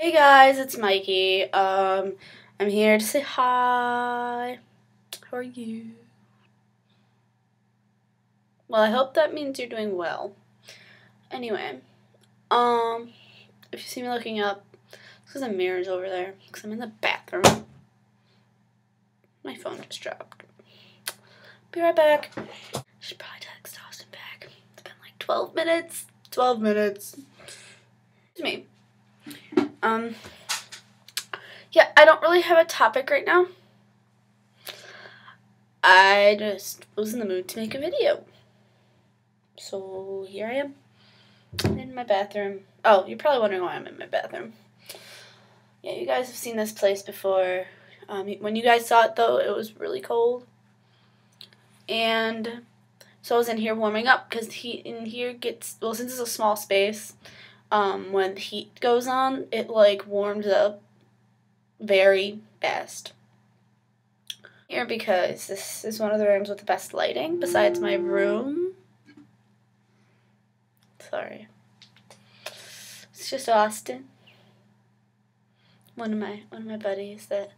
Hey guys, it's Mikey. Um, I'm here to say hi. How are you? Well, I hope that means you're doing well. Anyway, um, if you see me looking up, it's because the mirror's over there. Because I'm in the bathroom. My phone just dropped. Be right back. Should probably text Austin back. It's been like 12 minutes. 12 minutes. It's me. Um, yeah, I don't really have a topic right now. I just was in the mood to make a video. So here I am in my bathroom. Oh, you're probably wondering why I'm in my bathroom. Yeah, you guys have seen this place before. Um, when you guys saw it, though, it was really cold. And so I was in here warming up because heat in here gets, well, since it's a small space, um, when the heat goes on, it like warms up very fast. Here because this is one of the rooms with the best lighting besides my room. Sorry. It's just Austin. One of my one of my buddies that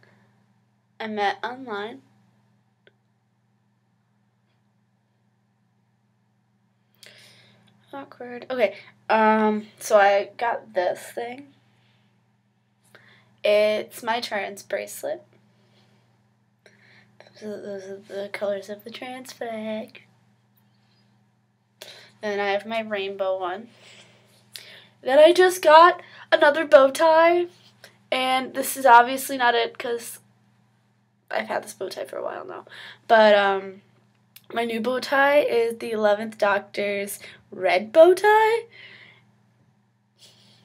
I met online. Awkward. Okay, um, so I got this thing. It's my trans bracelet. Those are the colors of the trans flag. And I have my rainbow one. Then I just got another bow tie. And this is obviously not it because I've had this bow tie for a while now. But um, my new bow tie is the 11th Doctor's red bow tie.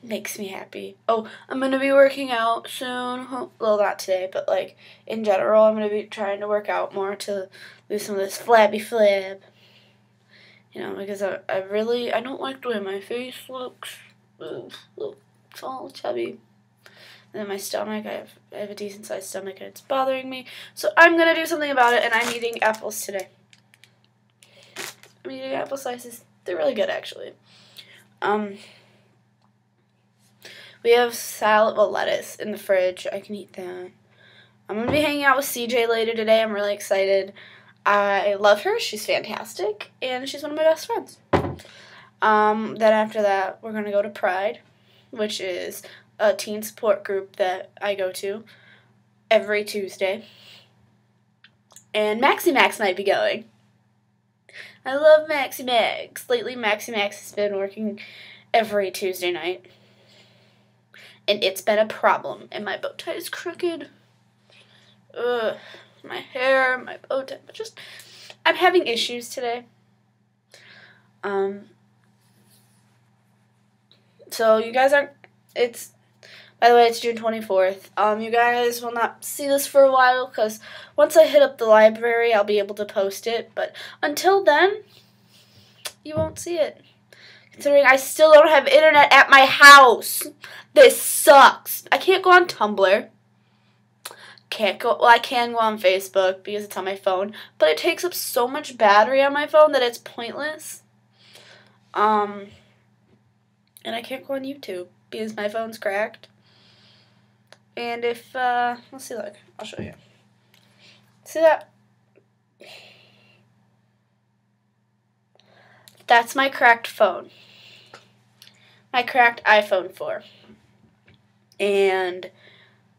Makes me happy. Oh, I'm going to be working out soon. Well, not today, but like in general, I'm going to be trying to work out more to lose some of this flabby flab. You know, because I, I really, I don't like the way my face looks. It's all chubby. And then my stomach, I have, I have a decent sized stomach and it's bothering me. So I'm going to do something about it and I'm eating apples today. Apple slices. They're really good, actually. Um, we have salad, well, lettuce in the fridge. I can eat that. I'm going to be hanging out with CJ later today. I'm really excited. I love her. She's fantastic. And she's one of my best friends. Um, then after that, we're going to go to Pride, which is a teen support group that I go to every Tuesday. And Maxi Max might be going. I love Maxi Max. Lately, Maxi Max has been working every Tuesday night. And it's been a problem. And my bow tie is crooked. Ugh. My hair, my bow tie. But Just, I'm having issues today. Um. So, you guys aren't, it's by the way, it's June 24th. Um, you guys will not see this for a while because once I hit up the library, I'll be able to post it. But until then, you won't see it. Considering I still don't have internet at my house. This sucks. I can't go on Tumblr. Can't go, well, I can go on Facebook because it's on my phone. But it takes up so much battery on my phone that it's pointless. Um, and I can't go on YouTube because my phone's cracked. And if, uh, let's see, look, I'll show you. See that? That's my cracked phone. My cracked iPhone 4. And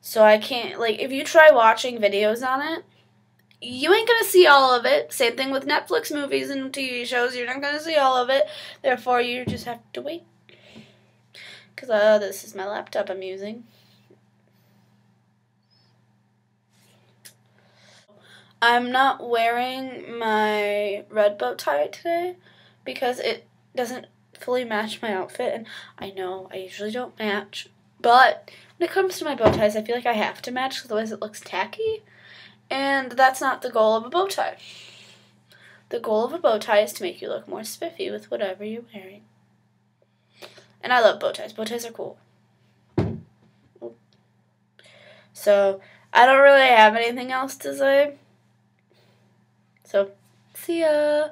so I can't, like, if you try watching videos on it, you ain't gonna see all of it. Same thing with Netflix movies and TV shows. You're not gonna see all of it. Therefore, you just have to wait. Because uh, this is my laptop I'm using. I'm not wearing my red bow tie today because it doesn't fully match my outfit and I know I usually don't match but when it comes to my bow ties I feel like I have to match otherwise it looks tacky and that's not the goal of a bow tie. The goal of a bow tie is to make you look more spiffy with whatever you're wearing. And I love bow ties. Bow ties are cool. So, I don't really have anything else to say. So, see ya.